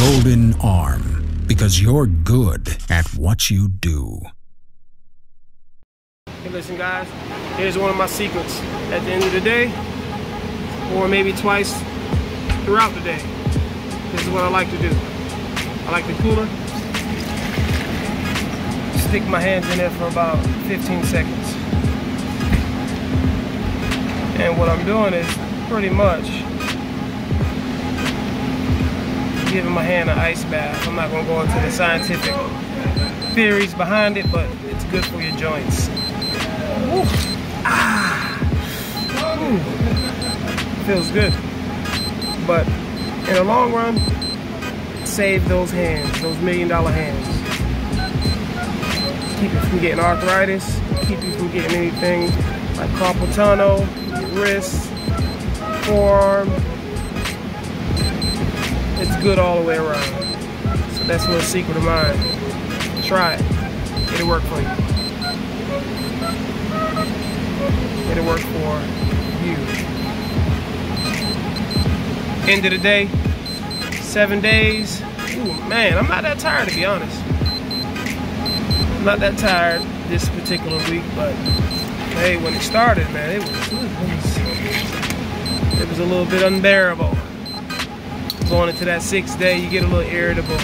Golden Arm, because you're good at what you do. Hey, listen, guys, here's one of my secrets. At the end of the day, or maybe twice throughout the day, this is what I like to do. I like the cooler. Stick my hands in there for about 15 seconds. And what I'm doing is pretty much giving my hand an ice bath. I'm not gonna go into the scientific theories behind it, but it's good for your joints. Ooh. Ah. Ooh. Feels good. But in the long run, save those hands, those million dollar hands. Keep you from getting arthritis, keep you from getting anything like carpal tunnel, wrists, forearm, it's good all the way around. So that's a little secret of mine. Try it. It'll work for you. It'll work for you. End of the day, seven days. Ooh, man, I'm not that tired to be honest. I'm not that tired this particular week, but hey, when it started, man, it was, it was, it was a little bit unbearable. Going into that sixth day, you get a little irritable,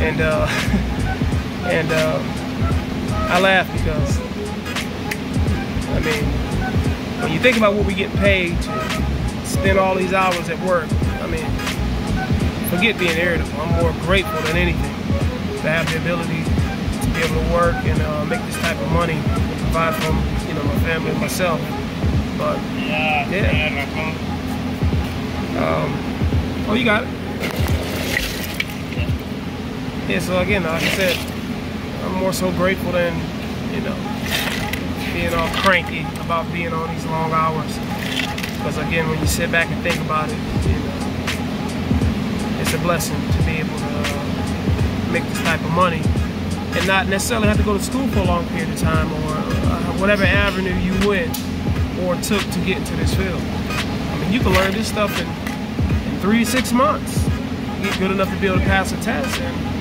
and uh, and uh, I laugh because I mean, when you think about what we get paid to spend all these hours at work, I mean, forget being irritable. I'm more grateful than anything to have the ability to be able to work and uh, make this type of money, provide for you know my family and myself. But yeah. Um, Oh, you got it. Yeah, so again, like I said, I'm more so grateful than, you know, being all cranky about being on these long hours. Because again, when you sit back and think about it, you know, it's a blessing to be able to uh, make this type of money and not necessarily have to go to school for a long period of time or uh, whatever avenue you went or took to get into this field. I mean, you can learn this stuff in three to six months. Get good enough to be able to pass a test and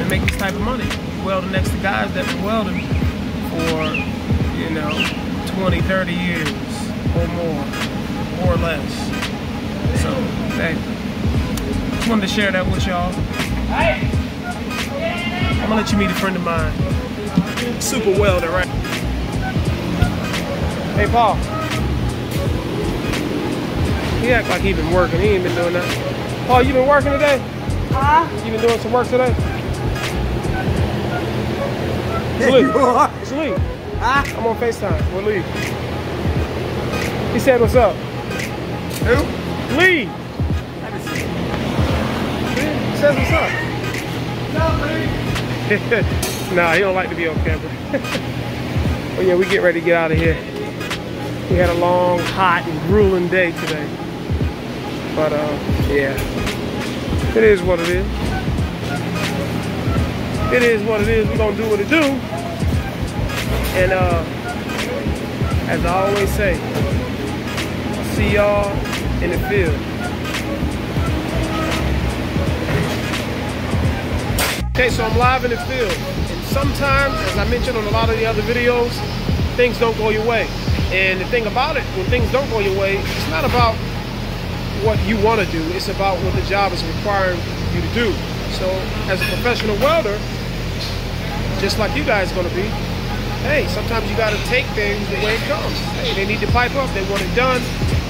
and make this type of money. Welding next to guys that have been welding for, you know, 20, 30 years or more, or less. So, hey, just wanted to share that with y'all. I'm gonna let you meet a friend of mine. Super welder, right? Hey, Paul. He act like he been working. He ain't been doing that. Paul, you been working today? Huh? You been doing some work today? It's Lee. It's Lee. Huh? I'm on FaceTime with Lee. He said, what's up? Who? Lee! He says what's up. No, nah, he don't like to be on camera. but yeah, we get ready to get out of here. We had a long, hot, and grueling day today. But uh, yeah, it is what it is. It is what it is. We're gonna do what it do. And uh, as I always say, see y'all in the field. Okay, so I'm live in the field. And sometimes, as I mentioned on a lot of the other videos, things don't go your way. And the thing about it, when things don't go your way, it's not about what you want to do. It's about what the job is requiring you to do. So as a professional welder, just like you guys are going to be, hey, sometimes you got to take things the way it comes. Hey, they need to pipe up. They want it done.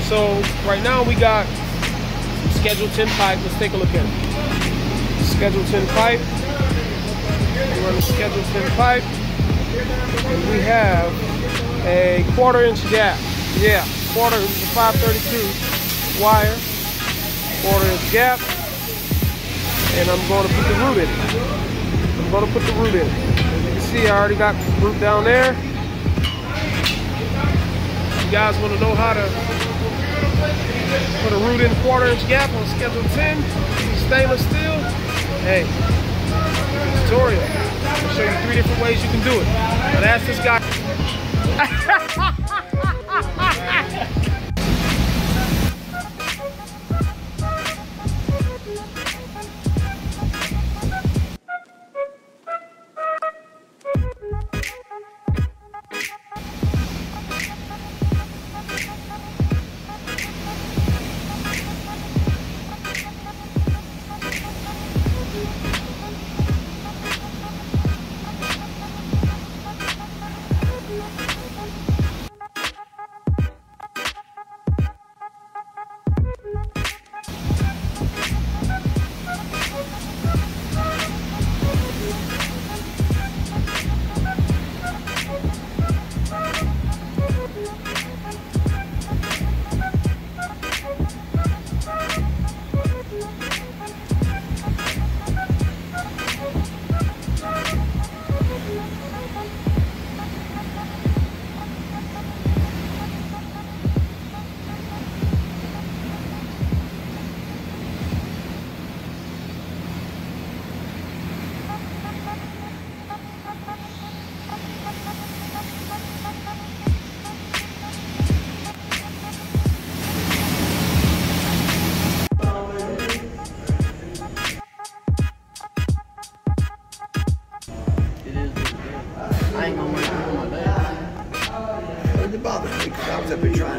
So right now we got Schedule 10 pipe. Let's take a look at it. Schedule 10 pipe. We run the Schedule 10 pipe. And we have a quarter inch gap. Yeah, quarter inch 532 wire, quarter inch gap, and I'm going to put the root in I'm going to put the root in As you can see, I already got the root down there. You guys want to know how to put a root in quarter inch gap on schedule 10, stainless steel? Hey, tutorial. show you three different ways you can do it. But ask this guy.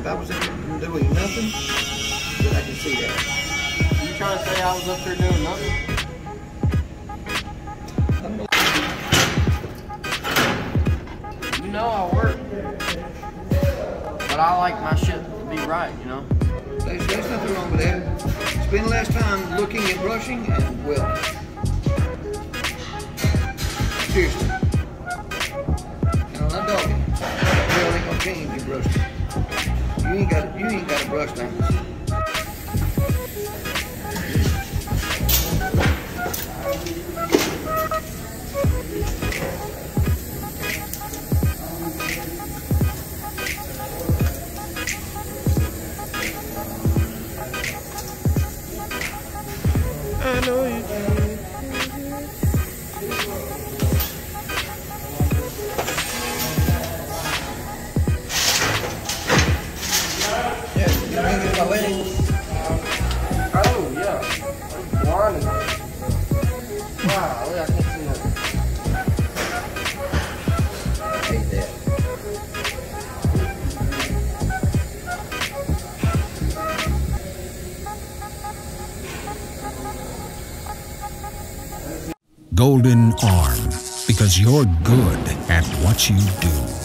If I was up here doing nothing, then I can see that. You trying to say I was up there doing nothing? You know I work. But I like my shit to be right, you know? There's, there's nothing wrong with that. Spend less time looking at brushing and welding. Seriously. You I can't see that. Golden Arm, because you're good at what you do.